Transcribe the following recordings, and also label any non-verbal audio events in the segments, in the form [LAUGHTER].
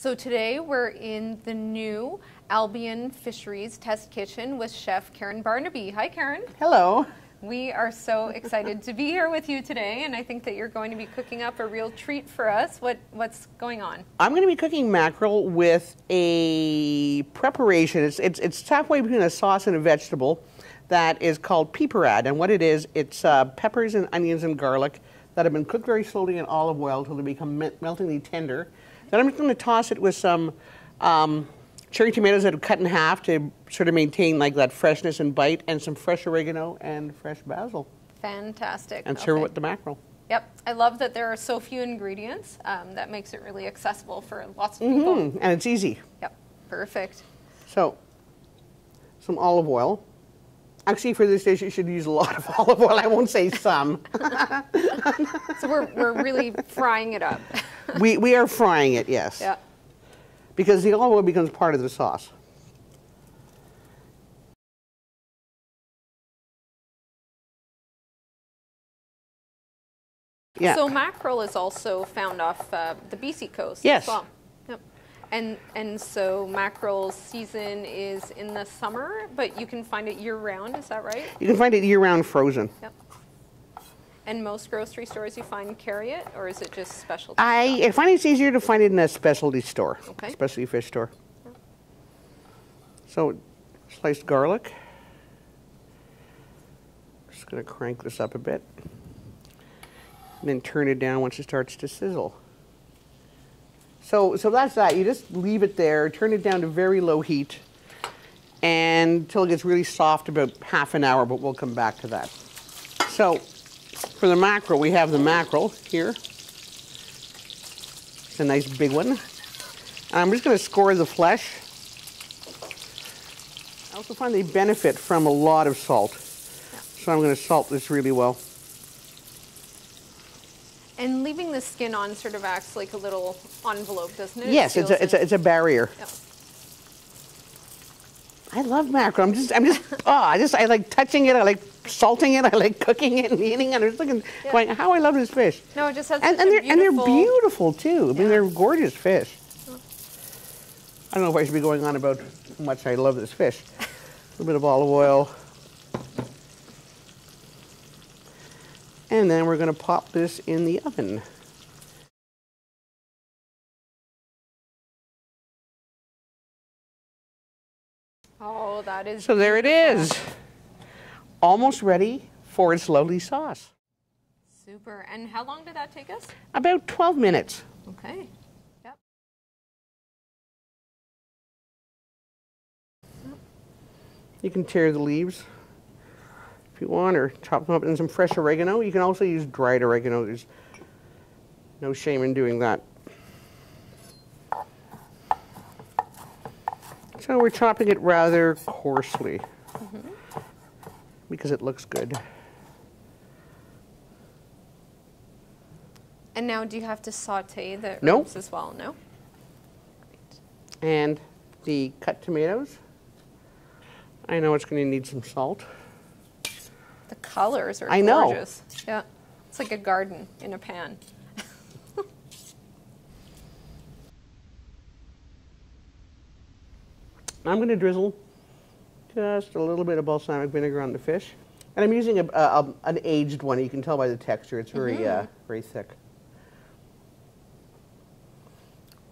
So today we're in the new Albion Fisheries Test Kitchen with Chef Karen Barnaby. Hi, Karen. Hello. We are so excited to be here with you today, and I think that you're going to be cooking up a real treat for us. What what's going on? I'm going to be cooking mackerel with a peperonata. It's it's it's halfway between a sauce and a vegetable that is called piperade. And what it is, it's uh, peppers and onions and garlic that have been cooked very slowly in olive oil until they become meltingly tender. Then I'm just going to toss it with some um, cherry tomatoes that are cut in half to sort of maintain like that freshness and bite, and some fresh oregano and fresh basil. Fantastic. And serve okay. with the mackerel. Yep, I love that there are so few ingredients. Um, that makes it really accessible for lots of people. Mm-hmm. And it's easy. Yep, perfect. So, some olive oil. Actually, for this dish, you should use a lot of [LAUGHS] olive oil. I won't say some. [LAUGHS] so we're, we're really frying it up. [LAUGHS] we, we are frying it, yes. Yeah. Because the olive oil becomes part of the sauce. Yeah. So mackerel is also found off uh, the BC coast yes. as well. Yep. And and so mackerel season is in the summer, but you can find it year round. Is that right? You can find it year round frozen. Yep. And most grocery stores you find carry it, or is it just specialty? I, find it's easier to find it in a specialty store, okay. specialty fish store. So, sliced garlic. Just going to crank this up a bit. And then turn it down once it starts to sizzle. So, so that's that. You just leave it there, turn it down to very low heat, and until it gets really soft, about half an hour, but we'll come back to that. So, for the mackerel, we have the mackerel here. It's a nice big one. And I'm just going to score the flesh. I also find they benefit from a lot of salt. So I'm going to salt this really well. And leaving the skin on sort of acts like a little envelope, doesn't it? Yes, it it's, a, it's, a, it's a barrier. I love mackerel. I'm just, I'm just, oh, [LAUGHS] I just, I like touching it. I like salting it. I like cooking it and eating it. I'm just looking, yeah. going, how I love this fish. No, it just has and, and they're, and they're beautiful too. I mean, they're gorgeous fish. I don't know if I should be going on about how much I love this fish. A little bit of olive oil. And then we're going to pop this in the oven. Oh, that is. So there it is. Almost ready for its lovely sauce. Super. And how long did that take us? About 12 minutes. Okay. Yep. You can tear the leaves if you want, or chop them up in some fresh oregano. You can also use dried oregano. There's no shame in doing that. So we're chopping it rather coarsely mm -hmm. Because it looks good. And now do you have to saute the nope. herbs as well? No? And the cut tomatoes. I know it's going to need some salt. The colors are I gorgeous. know. Yeah. It's like a garden in a pan. [LAUGHS] I'm going to drizzle just a little bit of balsamic vinegar on the fish. And I'm using a, a, an aged one. You can tell by the texture. It's very, mm -hmm. uh, very thick.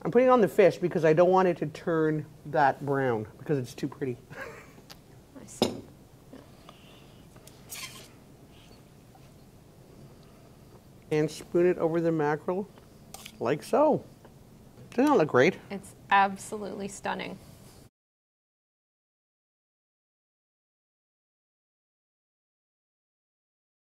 I'm putting on the fish because I don't want it to turn that brown because it's too pretty. [LAUGHS] I see. and spoon it over the mackerel like so. Doesn't that look great? It's absolutely stunning.